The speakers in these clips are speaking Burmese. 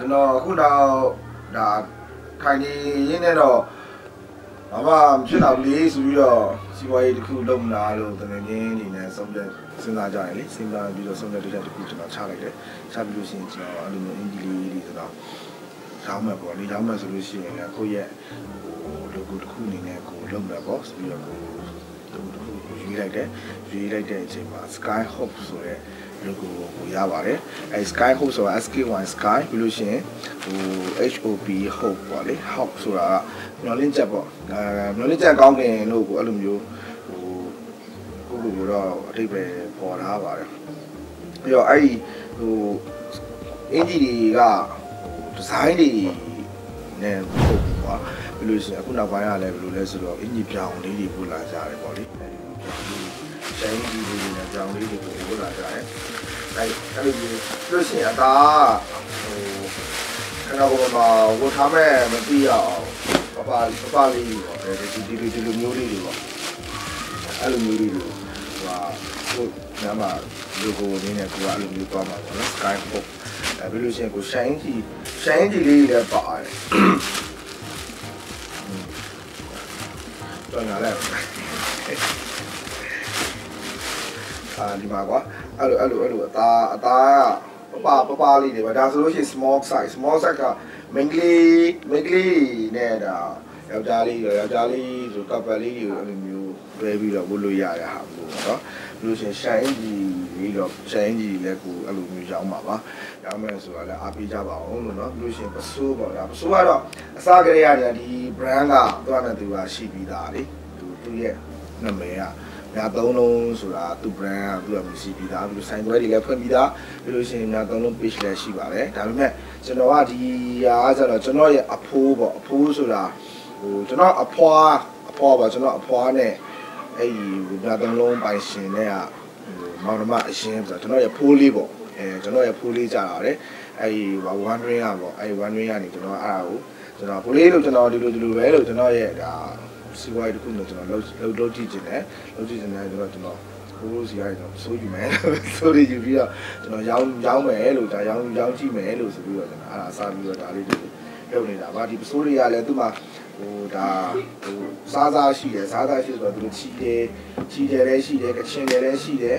ကျွန်တော်အခုတော့ဒါထိုင်နေရင်းနဲ့တော့ဘာမှမဖြစ်တော့ဘူးလေဆိုပြီးတော့စီးပွားရေးတစ်ခုလုပ်မလားလို့တကယ်ချင်းအနေနဲ့ဆုံးဖြတ်စဉ်းစားကြတယ်လေစဉ်းစားပြီးတော့ဆုံးဖြတ်တစ်ချက်တစ်ခုကျွန်တော်ချလိုက်တယ်ချပြီးလို့ရှိရင်ကျွန်တော်အဲ့လိုမျိုးအင်ဂျီလေးတွေဆိုတော့ရောင်းမယ်ပေါ့လေရောင်းမယ်ဆိုလို့ရှိရင်လည်းကိုယ့်ရဲ့ဟို logo တစ်ခုအနေနဲ့ကိုလုပ်မယ်ပေါ့ဆိုပြီးတော့ကို logo တစ်ခုကို ရွေးလိုက်တယ်ရွေးလိုက်တဲ့အချိန်မှာ Sky Hope ဆိုတဲ့ logo ကိုရပါတယ်အဲ Sky Hope ဆိုတာ SK1 Sky ပြီးလို့ရှိရင်ဟို HOP Hope ပေါ့လေ Hope ဆိုတာကမျောလင်းချက်ပေါ့အဲမျောလင်းချက်ကောင်းတယ်လို့ကိုအဲ့လိုမျိုးဟိုကိုကိုကတော့အတိတ်ပဲပေါ်ထားပါတယ်ပြီးတော့အဲ့ဒီဟိုအင်ဂျီတွေကဒီဇိုင်းတွေနဲ့ဟုတ်ကွာပြီးလို့ရှိရင်အခုနောက်ပိုင်းကလည်းဘယ်လိုလဲဆိုတော့အင်ဂျီပြောင်းလေးတွေပို့လာကြတယ်ပေါ့လေ ဆိုင်ကြီးတွေနဲ့ကြောင်လေးတွေပို့လာကြတယ်အဲအဲ့လိုမျိုးလို့ရှိရင်အသာဟိုခဏပေါ်မှာဝတ်ထားမဲ့မသိရအောင်ပပပပလေးပေါ့ဒီဒီဒီဒီလိုမျိုးလေးတွေပေါ့အဲ့လိုမျိုးလေးတွေဟာဟိုညမှာ logo လေးနဲ့ကိုကအဲ့လိုမျိုးသွားမှာပေါ့နော် sky pop အဲပြီးလို့ရှိရင်ကို shine ကြီး shine ကြီးလေးလည်းပါတယ်တော့နားလဲ အာဒီမှာကွာအဲ့လိုအဲ့လိုအဲ့လိုအသားအသားကပပပပလေးတွေပါဒါဆိုလို့ရှိရင် small size small size က main ကလေး main ကလေးနဲ့ဒါယောက်ျားလေးယောက်ျားလေးဆိုကပ်ပယ်လေးတွေကိုအဲ့လိုမျိုးတွဲပြီးတော့ဝတ်လို့ရရဟာမျိုးပေါ့နော်ပြီးလို့ရှိရင် shine ကြီးပြီးတော့ shine ကြီးလည်းကိုအဲ့လိုမျိုးရောင်းပါပါရောင်းမယ်ဆိုတာလည်းအားပေးကြပါအောင်လို့နော်ပြီးလို့ရှိရင်ပစိုးပေါ့ဒါပစိုးကတော့အစားကလေးရတယ်ဒီ brand ကသူ့အနေနဲ့သူကရှိပြီးသားလေသူသူ့ရဲ့နာမည်က ညာသုံးလုံးဆိုတာသူ့ brand ကသူ့အမရှိပြီးသားပြီးလို့ဆိုင်ခွဲတွေလည်းဖွင့်ပြီးသားပြီးလို့ရှိရင်ညာသုံးလုံး page လည်းရှိပါတယ်ဒါပေမဲ့ကျွန်တော်ကဒီဟာကကျတော့ကျွန်တော်ရဲ့အဖိုးပေါ့အဖိုးဆိုတာဟိုကျွန်တော်အဖွားအဖွားပါကျွန်တော်အဖွားနဲ့အဲ့ဒီညာသုံးလုံးပိုင်ရှင်နဲ့ကဟိုမောင်နှမအရင်ဆိုတော့ကျွန်တော်ရဲ့ဖိုးလေးပေါ့အဲကျွန်တော်ရဲ့ဖိုးလေးကြာတာလေအဲ့ဒီ1 ring ကပေါ့အဲ့ဒီ1 ring ကနေကျွန်တော်အဲ့ဒါကိုကျွန်တော်ဖိုးလေးလို့ကျွန်တော်ဒီလိုဒီလိုပဲလို့ကျွန်တော်ရဲ့ဒါ စီဝိုင်းတစ်ခုနဲ့ကျွန်တော်လှုပ်လှုပ်လုပ်ကြည့်ခြင်းနဲ့လုပ်ကြည့်ခြင်းနဲ့ကျွန်တော်ကျွန်တော်ဘိုးစီရိုက်တော့စိုးယူမယ်ဆိုရယူပြီးတော့ကျွန်တော်ရောင်းရောင်းမယ်လို့ဒါရောင်းရောင်းကြည့်မယ်လို့ဆိုပြီးတော့ကျွန်တော်အဲ့ဒါစားပြီးတော့ဒါလေးတွေလုပ်နေတာဗာဒီပစိုးတွေကလည်းသူ့မှာဟိုဒါဟိုစားစားရှိတယ်စားစားရှိဆိုတော့သူချီတယ်ချီတယ်လည်းရှိတယ်ကချင်တယ်လည်းရှိတယ်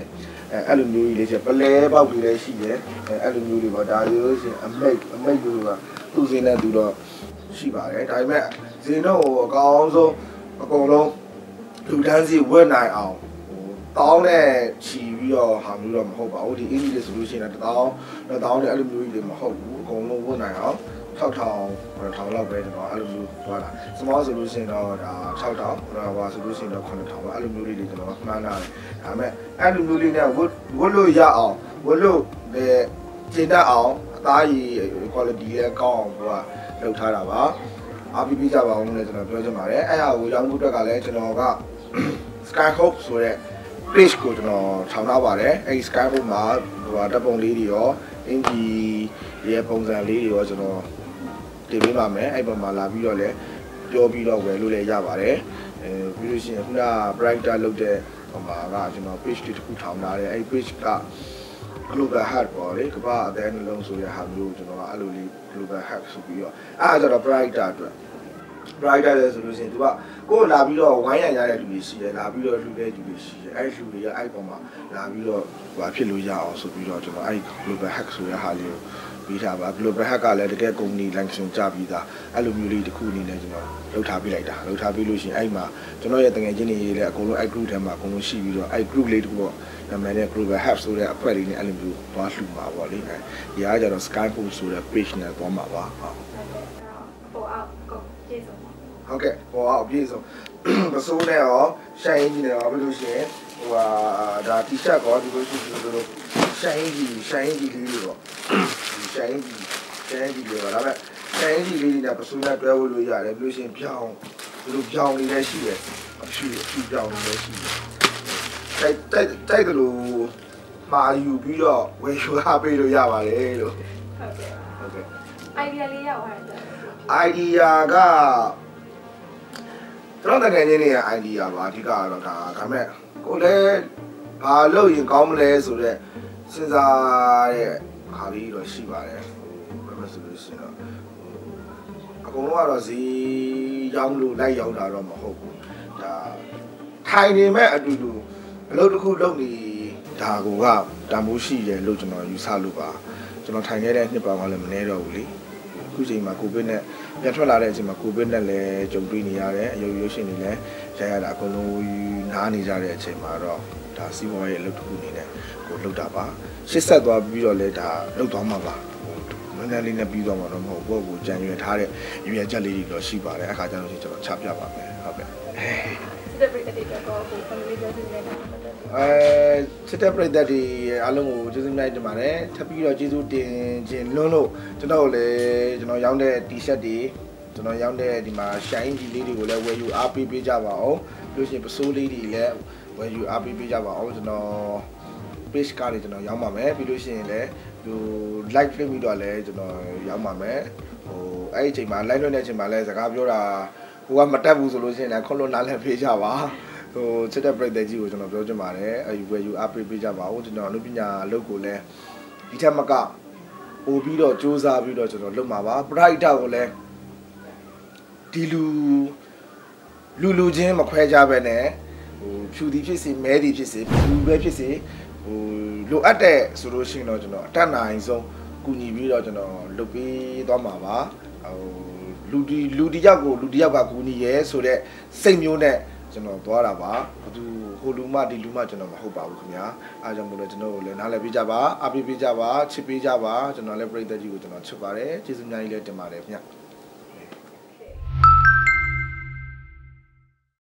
အဲအဲ့လိုမျိုးကြီးလေးချက်ပလဲပေါက်တွေလည်းရှိတယ်အဲအဲ့လိုမျိုးတွေပေါ့ဒါရိုးရှင်အမိတ်အမိတ်လို့ကသူ့စင်းနဲ့သူတော့ရှိပါတယ်ဒါပေမဲ့ဇင်းတော့အကောင်းဆုံး အကုန်လုံးလူတန်းစီဝတ်နိုင်အောင်တောင်းနဲ့ချီပြီးတော့ဟာမျိုးတော့မဟုတ်ပါဘူးဒီအင်ဂျီတွေဆိုလို့ရှိရင်တောင်းတော့တောင်းတဲ့အဲ့လိုမျိုးကြီးတွေမဟုတ်ဘူးအကုန်လုံးဝတ်နိုင်အောင်6000 9000လောက်ပဲကျွန်တော်အဲ့လိုမျိုးသွားတာစမောဆိုလို့ရှိရင်တော့ဒါ6000ဟိုဆိုလို့ရှိရင်တော့9000ပါအဲ့လိုမျိုးလေးတွေကျွန်တော်မှန်းလာတယ်ဒါပေမဲ့အဲ့လိုမျိုးလေးနဲ့ဝတ်ဝတ်လို့ရအောင်ဝတ်လို့အဲကျင့်တတ်အောင်အသားရည် quality လည်းကောင်းအောင်ဟိုကလုပ်ထားတာပါ အားပေးကြပါအောင်လို့လည်းကျွန်တော်ပြောချင်ပါတယ်အဲ့ဟာကိုရောင်းဖို့အတွက်ကလည်းကျွန်တော်က Sky Hope ဆိုတဲ့ page ကိုကျွန်တော်ထောင်ထားပါတယ်အဲ့ဒီ Sky Hope မှာဟိုတပ်ပုံလေးတွေရောအင်ဂျီရဲ့ပုံစံလေးတွေရောကျွန်တော်တင်ပေးပါမယ်အဲ့ပုံမှာလာပြီးတော့လည်းပြောပြီးတော့ဝယ်လို့လည်းရပါတယ်အဲပြီးလို့ရှိရင်ခုနက brighter လုပ်တဲ့ဟိုမှာကကျွန်တော် page တစ်ခုထောင်ထားတယ်အဲ့ဒီ page က global hack ပေါ့လေကမ္ဘာအသေးနှလုံးဆိုတဲ့ဟာမျိုးကျွန်တော်ကအဲ့လိုလေး global hack ဆိုပြီးတော့အဲ့ဒါကျတော့ brighter အတွက် brighter လဲဆိုလို့ရှိရင် तू ကကိုယ်လာပြီးတော့ဝိုင်းရရတဲ့လူတွေရှိတယ်လာပြီးတော့လူတဲ့လူတွေရှိတယ်အဲ့လူတွေကအဲ့ပုံမှာလာပြီးတော့ဟိုဖြစ်လို့ရအောင်ဆိုပြီးတော့ကျွန်တော်အဲ့ global hack ဆိုတဲ့ဟာလေးကို ပြီးထားပါ global hack ကလည်းတကယ် company license ကြပြီးသားအဲ့လိုမျိုးလေးတစ်ခုအနေနဲ့ကျွန်တော်လုပ်ထားပေးလိုက်တာလုပ်ထားပေးလို့ရှိရင်အဲ့မှာကျွန်တော်ရဲ့တငယ်ချင်းတွေလည်းအကုန်လုံးအဲ့ group ထဲမှာအကုန်လုံးရှိပြီးတော့အဲ့ group လေးတစ်ခုပေါ့နာမည်နဲ့ global hack ဆိုတဲ့အဖွဲ့လေးနဲ့အဲ့လိုမျိုးသွားလှူမှာပေါ့လေအဲ့ဒီအားကြတော့ sky post ဆိုတဲ့ page နဲ့သွားမှာပါဟုတ်ပေါ်အောင်ကုန်ကျေးဇူးပါဟုတ်ကဲ့ဟိုအပြည့်စုံမစိုးနဲ့ရောရှိုင်းကြီးနဲ့ရောဘယ်လိုရှိရင်ဟိုဟာဒါ t-shirt ကောဒီလိုရှိဒီလိုရှိုင်းကြီးရှိုင်းကြီးလေးတွေပေါ့ ဒီရှိုင်းကြီးရှိုင်းကြီးတွေပါဒါပေမဲ့ရှိုင်းကြီးလေးတွေနဲ့ပစိုးနဲ့တွဲဝလို့ရတယ်ဘယ်လိုရှိရင်ပြောင်းဘယ်လိုပြောင်းနေလဲရှိတယ်အဖြူအဖြူပြောင်းနေလဲရှိတယ်တိုက်တိုက်တိုက်တယ်လို့မာယူပြီးတော့ဝယ်ယူထားပေးလို့ရပါတယ်လို့ဟုတ်ကဲ့ပါဟုတ်ကဲ့ idea လေးရောက်သွားတယ် idea ကကျွန်တော်တကယ်ချင်းနေရ idea ပါအဓိကကတော့ဒါဒါမဲ့ကိုလည်းဘာလုပ်ရင်ကောင်းမလဲဆိုတော့စဉ်းစားတဲ့ ဟာလေးတော့ရှိပါတယ်ဟိုဘာမှဆိုလို့ရှိရင်တော့အကုန်လုံးကတော့ဈေးရောင်းလို့လိုက်ရောက်တာတော့မဟုတ်ဘူးဒါထိုင်နေမဲ့အတူတူအလုပ်တစ်ခုလုပ်နေတာကိုကတန်ဖိုးရှိတယ်လို့ကျွန်တော်ယူဆလို့ပါကျွန်တော်ထိုင်ခဲ့တဲ့နှစ်ပေါင်းကလည်းမနှဲတော့ဘူးလေအခုချိန်မှာကိုဗစ်နဲ့ ပြန်ထွက်လာတဲ့အချိန်မှာကိုဗစ်နဲ့လည်းကြုံတွေ့နေရတယ်အယုံရုပ်ရှင်တွေလည်းရရတာအကုန်လုံးနားနေကြတဲ့အချိန်မှာတော့ဒါစီးပွားရေးအလုပ်တစ်ခုအနေနဲ့ကိုလုပ်တာပါရှစ်ဆက်သွားပြီးတော့လည်းဒါလုပ်သွားမှာပါနည်းနည်းလေးနဲ့ပြီးသွားမှာတော့မဟုတ်ဘူးကိုယ့်ကိုကြံရွယ်ထားတဲ့ရွေချက်လေးတွေတော့ရှိပါတယ်အခါကျတော့ကျွန်တော်ချပြပါမယ်ဟုတ်ကဲ့ စစ်တဲ့ပြတဲ့ကတော့ကို family ကျေးဇူးနဲ့တာမှတ်တယ်အဲစစ်တဲ့ပြည်သက်တွေအားလုံးကိုကျေးဇူးများတင်ပါတယ်ထပ်ပြီးတော့ကျေးဇူးတင်ခြင်းလွန်းလို့ကျွန်တော်တို့လည်းကျွန်တော်ရောင်းတဲ့ T-shirt တွေကျွန်တော်ရောင်းတဲ့ဒီမှာ shine ကြီးလေးတွေကိုလည်းဝယ်ယူအားပေးပေးကြပါအောင်ပြီးလို့ရှိရင်ပစိုးလေးတွေလည်းဝယ်ယူအားပေးပေးကြပါအောင်ကျွန်တော် page ကားတွေကျွန်တော်ရောင်းပါမယ်ပြီးလို့ရှိရင်လည်းဟို like လုပ်ပြီးတော့လည်းကျွန်တော်ရောင်းပါမယ်ဟိုအဲ့ဒီအချိန်မှာ like လုပ်တဲ့အချိန်မှာလည်းစကားပြောတာ ဟိုကမတက်ဘူးဆိုလို့ရှိရင်လည်းခွန်းလို့နားလည်းဖေးကြပါဟိုစစ်တဲ့ပြည်သက်ကြီးကိုကျွန်တော်ပြောချင်ပါတယ်အဲဝယ်ယူအားပေးပေးကြပါဦးကျွန်တော်အလုပ်ပညာအလုပ်ကိုလည်းဒီထက်မကပို့ပြီးတော့စူးစမ်းပြီးတော့ကျွန်တော်လုပ်မှာပါ bright ကိုလည်းဒီလူလူလူချင်းမခွဲကြပဲနဲ့ဟိုဖြူသည်ဖြစ်စေမဲသည်ဖြစ်စေလူပဲဖြစ်စေဟိုလိုအပ်တဲ့ဆိုလို့ရှိရင်တော့ကျွန်တော်အတတ်နိုင်ဆုံးကူညီပြီးတော့ကျွန်တော်လုပ်ပေးသွားမှာပါဟို လူဒီလူဒီယောက်ကိုလူဒီယောက်ကကူညီရဲဆိုတော့စိတ်မျိုးနဲ့ကျွန်တော်သွားတာပါဘသူဟိုလူမဒီလူမကျွန်တော်မဟုတ်ပါဘူးခင်ဗျာအားကြောင့်မို့လို့ကျွန်တော်ကိုလည်းနားလည်ပေးကြပါအားပေးပေးကြပါချစ်ပေးကြပါကျွန်တော်လည်းပြည်သက်ကြီးကိုကျွန်တော်ချစ်ပါတယ်ကျေးဇူးများကြီးလည်းတင်ပါတယ်ခင်ဗျာ